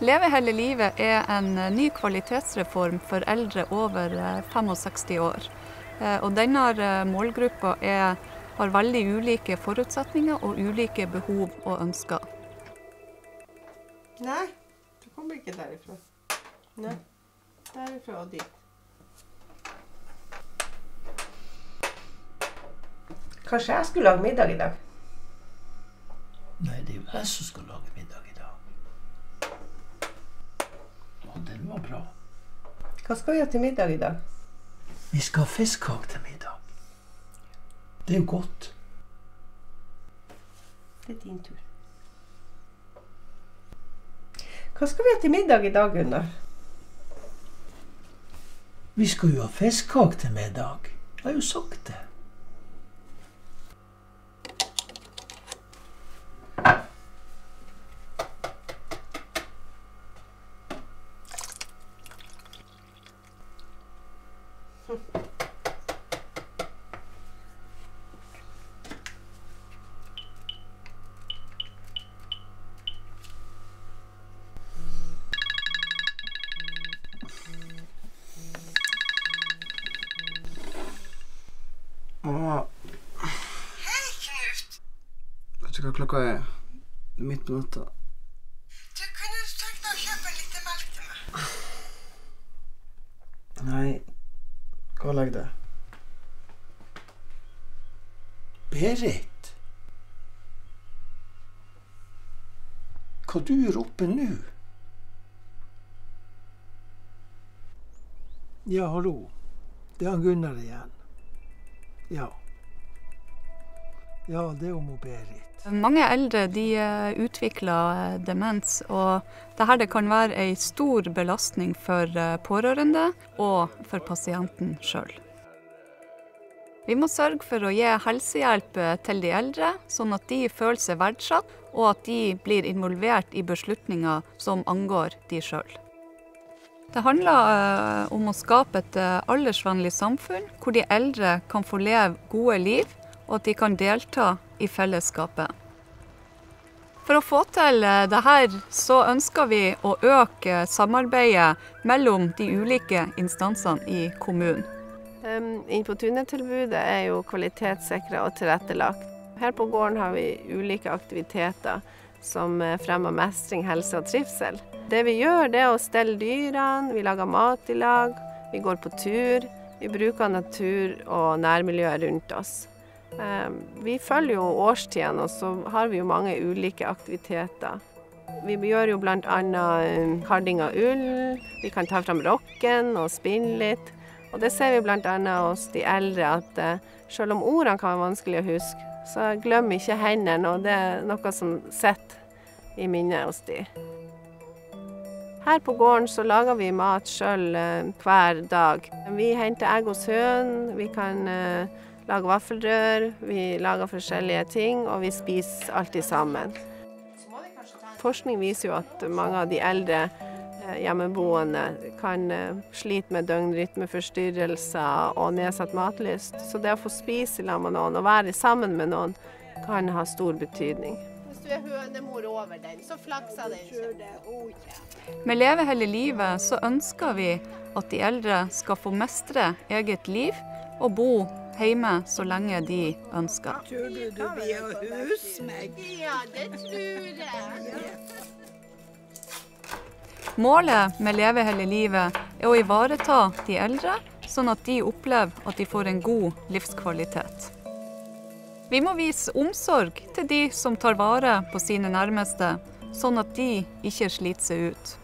Leve hele livet er en ny kvalitetsreform for eldre over 65 år. Og denne målgruppa er, har veldig ulike forutsetninger og ulike behov og ønsker. Nei, du kommer ikke derifra. Nei, derifra og dit. Kanskje jeg skulle lage middag i dag? Nei, det er jo jeg som skal lage middag i dag. Den var bra. Hva skal vi ha til middag i dag? Vi skal ha fiskekake til middag. Det er jo godt. Det er din tur. Hva skal vi ha til middag i dag, Gunnar? Vi skal jo ha fiskekake til middag. Jeg har jo sagt det. Vet du hva klokka er? Midt på natta. Du, kunne du deg å kjøpe en liten melk til meg? Nei, gå og legg deg. Berit? Hva du roper nå? Ja, hallo. Det er han Gunnar igjen. Ja. Ja, det er Berit. Mange eldre de eh, utvikler eh, demens, og dette det kan være ei stor belastning for eh, pårørende og for pasienten sjøl. Vi må sørge for å gi helsehjelp eh, til de eldre, sånn at de føler seg verdsatt, og at de blir involvert i beslutninger som angår de sjøl. Det handler om å skape et aldersvennlig samfunn, hvor de eldre kan få leve gode liv, og at de kan delta i fellesskapet. For å få til eh, dette, så ønsker vi å øke samarbeidet mellom de ulike instansene i kommunen. Inn på tunet-tilbudet er jo kvalitetssikra og tilrettelagt. Her på gården har vi ulike aktiviteter som eh, fremmer mestring, helse og trivsel. Det vi gjør, det er å stelle dyrene, vi lager mat i lag, vi går på tur. Vi bruker natur og nærmiljøet rundt oss. Um, Vi følger jo årstidene, og så har vi jo mange ulike aktiviteter. Vi gjør jo bl.a. karding av ull, vi kan ta fram rocken og spinne litt. Og det ser vi bl.a. hos de eldre, at eh, selv om ordene kan være vanskelig å huske, så glem ikke hendene, og det er noe som sitter i minnet hos de. Her på gården så lager vi mat sjøl hver dag. Vi henter egg hos høn, vi kan eh, lage vaffelrør, vi lager forskjellige ting, og vi spiser alltid sammen. Forskning viser jo at mange av de eldre eh, hjemmeboende kan eh, slite med døgnrytmeforstyrrelser og nedsatt matlyst. Så det å få spise sammen med noen og være sammen med noen kan ha stor betydning. Hvis du er hønemor over den, så flakser den ikke. Med Leve hele livet så ønsker vi at de eldre skal få mestre eget liv og bo hjemme så lenge de ønsker. Tror du du blir å huse meg? Ja, det tror jeg. Målet med Leve hele livet er å ivareta de eldre, sånn at de opplever at de får en god livskvalitet. Vi må vise omsorg til de som tar vare på sine nærmeste, sånn at de ikke sliter seg ut.